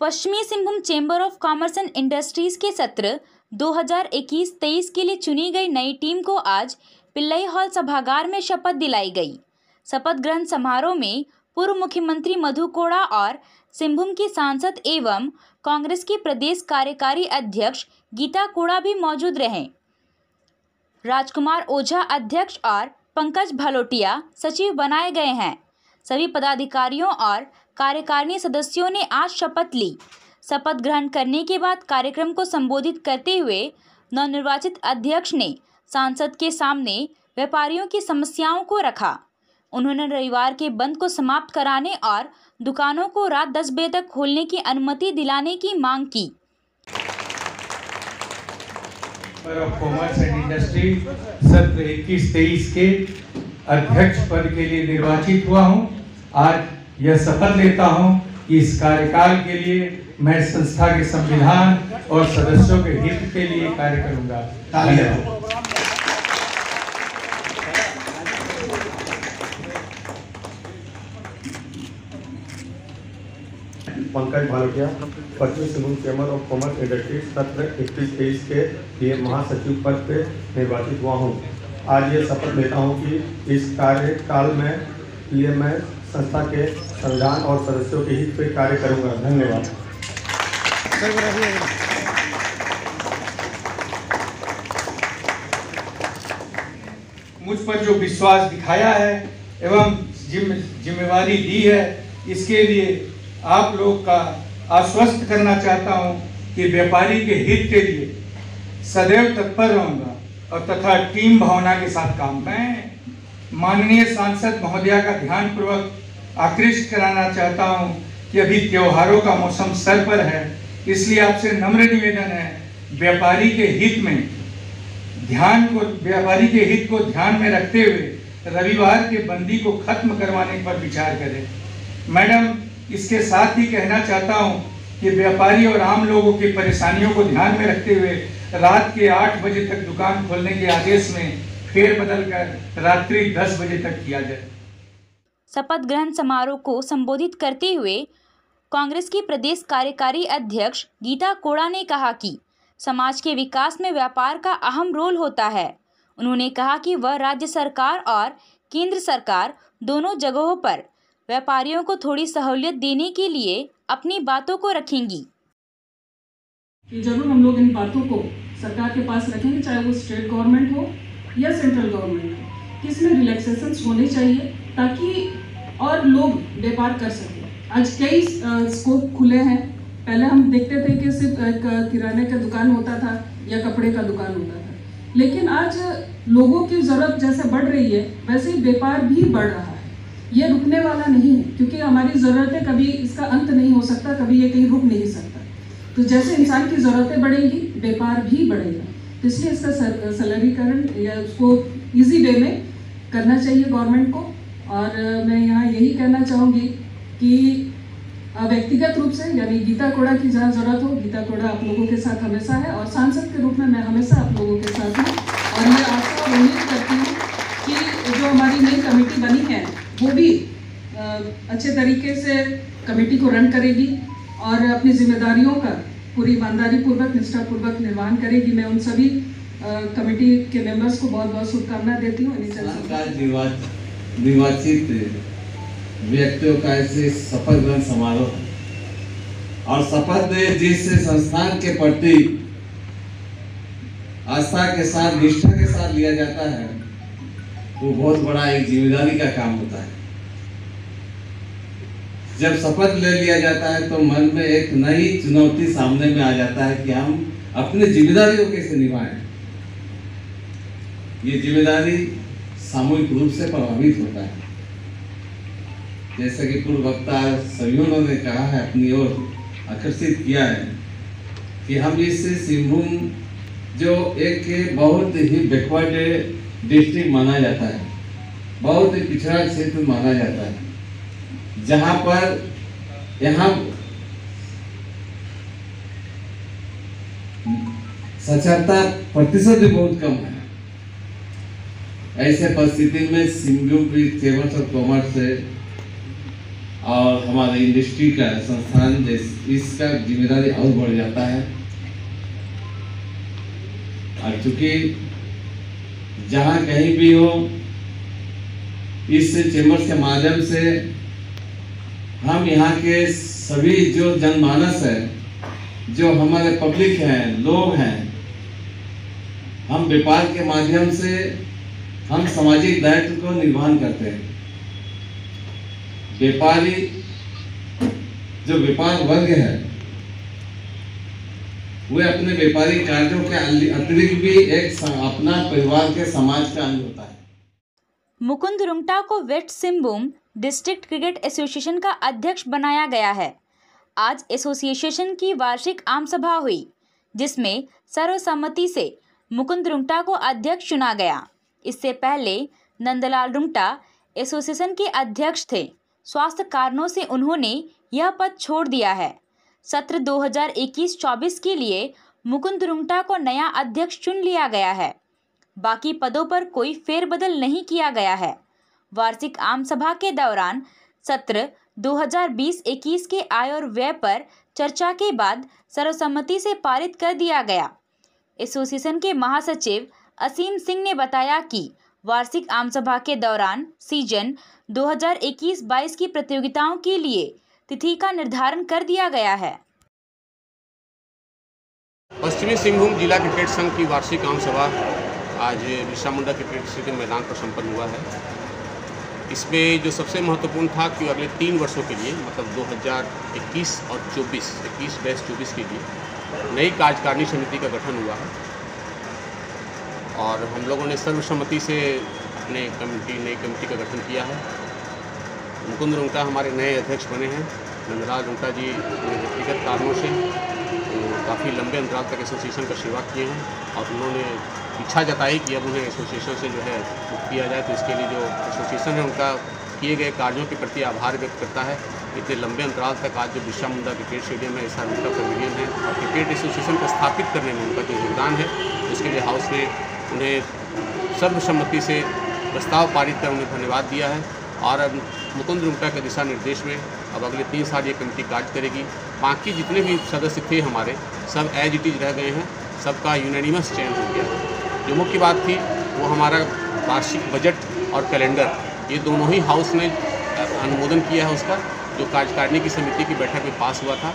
पश्चिमी Singhbhum chamber of commerce and industries के सत्र 2021-23 के लिए चुनी गई नई टीम को आज पिल्लई हॉल सभागार में शपथ दिलाई गई। शपथ ग्रहण समारोह में पूर्व मुख्यमंत्री मधु कोड़ा और सिंहभूम की सांसद एवं कांग्रेस की प्रदेश कार्यकारी अध्यक्ष गीता कोड़ा भी मौजूद रहे। राजकुमार ओझा अध्यक्ष और पंकज भलोटिया सचिव बनाए गए हैं। सभी पदाधिकारियों और कार्यकारिणी सदस्यों ने आज शपथ ली। शपथ ग्रहण करने के बाद कार्यक्रम को संबोधित करते हुए नवनिर्वाचित अध्यक्ष ने सांसद के सामने व्यापारियों की समस्याओं को रखा। उन्होंने रविवार के बंद को समाप्त कराने और दुकानों को रात 10 बजे तक खोलने की अनुमति दिलाने की मांग की। सत्र इक्कीस तेईस के अध्यक्ष पद के लिए निर्वाचित हुआ हूँ। आज यह शपथ लेता हूँ कि इस कार्यकाल के लिए मैं संस्था के संविधान और सदस्यों के हित के लिए कार्य करूँगा। पंकज भालोटिया पश्चिमी Singhbhum chamber of commerce industries, सत्र इक्कीस तेईस के लिए महासचिव पद पे निर्वाचित हुआ हूँ। आज ये शपथ लेता हूँ कि इस कार्यकाल में लिए मैं संस्था के संविधान और सदस्यों के हित पे कार्य करूँगा। धन्यवाद। मुझ पर जो विश्वास दिखाया है एवं जिम्मे, जिम्मेवारी दी है, इसके लिए आप लोग का आश्वस्त करना चाहता हूँ कि व्यापारी के हित के लिए सदैव तत्पर रहूँगा और तथा टीम भावना के साथ काम मैं माननीय सांसद महोदया का ध्यान पूर्वक आकृष्ट कराना चाहता हूँ कि अभी त्योहारों का मौसम सर पर है, इसलिए आपसे नम्र निवेदन है, व्यापारी के हित में, ध्यान को, व्यापारी के हित को ध्यान में रखते हुए रविवार के बंदी को खत्म करवाने पर विचार करें। मैडम, इसके साथ ही कहना चाहता हूँ कि व्यापारी और आम लोगों की परेशानियों को ध्यान में रखते हुए रात के आठ बजे तक दुकान खोलने के आदेश में फेर बदल कर रात्रि दस बजे तक किया जाए। शपथ ग्रहण समारोह को संबोधित करते हुए कांग्रेस की प्रदेश कार्यकारी अध्यक्ष गीता कोड़ा ने कहा कि समाज के विकास में व्यापार का अहम रोल होता है। उन्होंने कहा कि वह राज्य सरकार और केंद्र सरकार दोनों जगहों पर व्यापारियों को थोड़ी सहूलियत देने के लिए अपनी बातों को रखेंगी। ज़रूर हम लोग इन बातों को सरकार के पास रखेंगे चाहे वो स्टेट गवर्नमेंट हो या सेंट्रल गवर्नमेंट हो कि इसमें रिलैक्सेशन होने चाहिए ताकि और लोग व्यापार कर सकें। आज कई स्कोप खुले हैं। पहले हम देखते थे कि सिर्फ़ एक किराने का दुकान होता था या कपड़े का दुकान होता था। लेकिन आज लोगों की ज़रूरत जैसे बढ़ रही है, वैसे ही व्यापार भी बढ़ रहा है। ये रुकने वाला नहीं है, क्योंकि हमारी ज़रूरतें कभी इसका अंत नहीं हो सकता, कभी ये कहीं रुक नहीं सकता। तो जैसे इंसान की ज़रूरतें बढ़ेंगी, व्यापार भी बढ़ेगा। इसलिए इसका सैलरीकरण या उसको इजी वे में करना चाहिए गवर्नमेंट को। और मैं यहाँ यही कहना चाहूँगी कि व्यक्तिगत रूप से, यानी गीता कोड़ा की जहाँ ज़रूरत हो, गीता कोड़ा आप लोगों के साथ हमेशा है और सांसद के रूप में मैं हमेशा आप लोगों के साथ हूँ। और मैं और उम्मीद करती हूँ कि जो हमारी नई कमेटी बनी है, वो भी अच्छे तरीके से कमेटी को रन करेगी और अपनी जिम्मेदारियों का पूरी ईमानदारी पूर्वक निष्ठापूर्वक निर्वहन करेगी। मैं उन सभी कमेटी के मेंबर्स को बहुत बहुत शुभकामनाएँ देती हूँ। निर्वाचित व्यक्तियों का ऐसे शपथ ग्रहण समारोह और शपथ जिस संस्थान के प्रति आस्था के साथ, निष्ठा के साथ लिया जाता है, वो बहुत बड़ा एक ज़िम्मेदारी का काम होता है। जब शपथ ले लिया जाता है तो मन में एक नई चुनौती सामने में आ जाता है कि हम अपनी ज़िम्मेदारी को कैसे निभाएँ। ये ज़िम्मेदारी सामूहिक रूप से प्रभावित होता है। जैसा कि पूर्व वक्ता सभी ने कहा है, अपनी ओर आकर्षित किया है कि हम इस सिंहभूम जो एक बहुत ही बैकवर्ड डिस्ट्रिक्ट माना जाता है, बहुत ही पिछड़ा क्षेत्र माना जाता है। जहाँ पर यहाँ साक्षरता प्रतिशत भी बहुत कम है। ऐसे परिस्थिति में सिंगू सिंहभूम चेंबर्स ऑफ़ कॉमर्स से और हमारे इंडस्ट्री का संस्थान इसका ज़िम्मेदारी और बढ़ जाता है। और चूँकि जहाँ कहीं भी हो, इस चैम्बर के माध्यम से हम यहाँ के सभी जो जनमानस है, जो हमारे पब्लिक हैं, लोग हैं, हम व्यापार के माध्यम से हम सामाजिक दायित्व को निर्वहन करते हैं। व्यापारी, जो व्यापार वर्ग है, वे अपने व्यापारिक कार्यों के अतिरिक्त भी एक अपना परिवार के समाज का अंग होता है। मुकुंद रुंगटा को west Singhbhum district cricket association का अध्यक्ष बनाया गया है। आज एसोसिएशन की वार्षिक आम सभा हुई, जिसमें सर्वसम्मति से मुकुंद रुंगटा को अध्यक्ष चुना गया। इससे पहले नंदलाल रुंगटा एसोसिएशन के अध्यक्ष थे। स्वास्थ्य कारणों से उन्होंने यह पद छोड़ दिया है। सत्र 2021-24 के लिए मुकुंद रुंगटा को नया अध्यक्ष चुन लिया गया है। बाकी पदों पर कोई फेरबदल नहीं किया गया है। वार्षिक आम सभा के दौरान सत्र 2020-21 के आय और व्यय पर चर्चा के बाद सर्वसम्मति से पारित कर दिया गया। एसोसिएशन के महासचिव असीम सिंह ने बताया कि वार्षिक आम सभा के दौरान सीज़न 2021-22 की प्रतियोगिताओं के लिए तिथि का निर्धारण कर दिया गया है। पश्चिमी सिंहभूम जिला क्रिकेट संघ की वार्षिक आम सभा आज बिरसा मुंडा क्रिकेट स्टेडियम मैदान पर संपन्न हुआ है। इसमें जो सबसे महत्वपूर्ण था कि अगले तीन वर्षों के लिए मतलब 2021 और 24 इक्कीस डैश चौबीस के लिए नई कार्यकारिणी समिति का गठन हुआ है। और हम लोगों ने सर्वसम्मति से अपने कमेटी, नई कमेटी का गठन किया है। मुकुंद रुंगटा हमारे नए अध्यक्ष बने हैं। नंदलाल रुंगटा जी अपने व्यक्तिगत कारणों से काफ़ी लंबे अंतराल तक एसोसिएशन का सेवा किए हैं और उन्होंने इच्छा जताई कि अब उन्हें एसोसिएशन से जो है मुक्त किया जाए तो इसके लिए जो एसोसिएशन है उनका किए गए कार्यों के प्रति आभार व्यक्त करता है। इतने लंबे अंतराल तक आज जो बिरसा मुंडा क्रिकेट स्टेडियम है ऐसा उनका पेविलियन है और क्रिकेट एसोसिएशन को स्थापित करने में उनका जो योगदान है, उसके लिए हाउस ने उन्हें सर्वसम्मति से प्रस्ताव पारित कर उन्हें धन्यवाद दिया है। और अब मुकुंद रुंगटा के दिशा निर्देश में अब अगले तीन साल ये कमेटी कार्य करेगी। बाकी जितने भी सदस्य थे हमारे, सब एज इट इज़ रह गए हैं, सबका यूनानिमस चयन हो गया। जो मुख्य बात थी, वो हमारा वार्षिक बजट और कैलेंडर ये दोनों ही हाउस ने अनुमोदन किया है उसका। जो कार्यकारिणी की समिति की बैठक में पास हुआ था,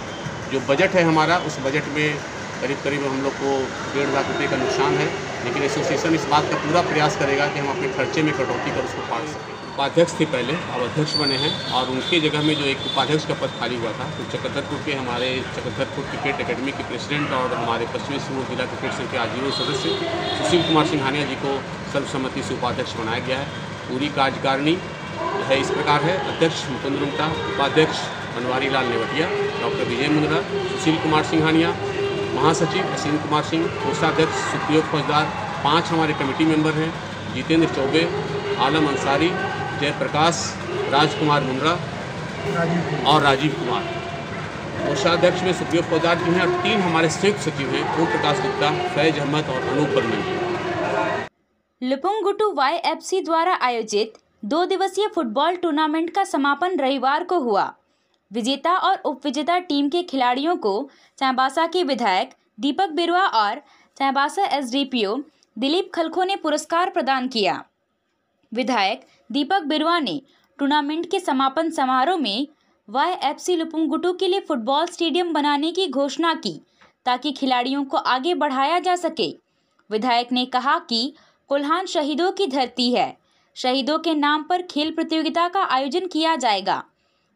जो बजट है हमारा, उस बजट में करीब करीब हम लोग को डेढ़ लाख रुपये का नुकसान है। लेकिन एसोसिएशन इस बात का पूरा प्रयास करेगा कि हम अपने खर्चे में कटौती कर उसको पाट सकें। उपाध्यक्ष थे पहले, अब अध्यक्ष बने हैं और उनके जगह में जो एक उपाध्यक्ष का पद खाली हुआ था तो चक्रधरपुर के हमारे चक्रधरपुर क्रिकेट एकेडमी के प्रेसिडेंट और हमारे पश्चिमी सिंहभूम जिला क्रिकेट संघ के आजीवन सदस्य सुशील कुमार सिंघानिया जी को सर्वसम्मति से उपाध्यक्ष बनाया गया है। पूरी कार्यकारिणी है इस प्रकार है। अध्यक्ष मुकुंद रुंगटा, उपाध्यक्ष बनवारी लाल नेवटिया, डॉक्टर विजय मुंद्रा, सुशील कुमार सिंघानिया महासचिव असीम कुमार सिंह, कोषाध्यक्ष सुखदेव फौजदार, पाँच हमारे कमेटी मेंबर हैं, जितेंद्र चौबे, आलम अंसारी, जयप्रकाश, राजकुमार मुंद्रा और राजीव कुमार। कोषाध्यक्ष में सुखदेव फौजदार जी हैं और तीन हमारे संयुक्त सचिव हैं ओम प्रकाश गुप्ता, फैज अहमद और अनूप बर्मन जी। लुपुंगुटू वाई द्वारा आयोजित दो दिवसीय फुटबॉल टूर्नामेंट का समापन रविवार को हुआ। विजेता और उपविजेता टीम के खिलाड़ियों को चांबासा के विधायक दीपक बिरुआ और चांबासा एसडीपीओ दिलीप खलखो ने पुरस्कार प्रदान किया। विधायक दीपक बिरुआ ने टूर्नामेंट के समापन समारोह में वाई एफ़ सी लुपुंगुटू के लिए फुटबॉल स्टेडियम बनाने की घोषणा की ताकि खिलाड़ियों को आगे बढ़ाया जा सके। विधायक ने कहा कि कोल्हान शहीदों की धरती है। शहीदों के नाम पर खेल प्रतियोगिता का आयोजन किया जाएगा।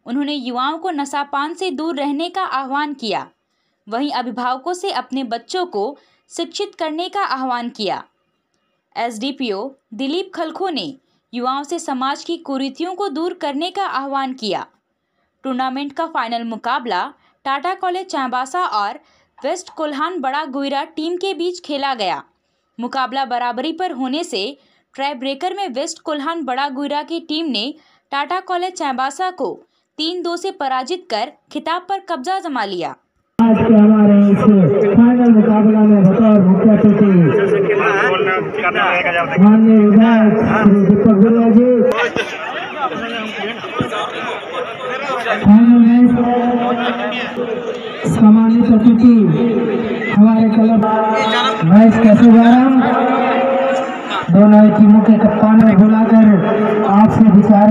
उन्होंने युवाओं को नशापान से दूर रहने का आह्वान किया। वहीं अभिभावकों से अपने बच्चों को शिक्षित करने का आह्वान किया। एसडीपीओ दिलीप खलखो ने युवाओं से समाज की कुरीतियों को दूर करने का आह्वान किया। टूर्नामेंट का फाइनल मुकाबला टाटा कॉलेज चांबासा और वेस्ट कोल्हान बड़ा गुइरा टीम के बीच खेला गया। मुकाबला बराबरी पर होने से ट्राई ब्रेकर में वेस्ट कोल्हान बड़ा गुइरा की टीम ने टाटा कॉलेज चांबासा को तीन दो से पराजित कर खिताब पर कब्जा जमा लिया। आज के हमारे इस फाइनल मुकाबला में बतौर मुख्य अतिथि माननीय विधायक श्री दीपक गुरुआ जी। फाइनल मैच सम्मानित अतिथि हमारे क्लब मैच का शुभारंभ दोनों टीमों के कप्तानों बुलाकर आपसे विचार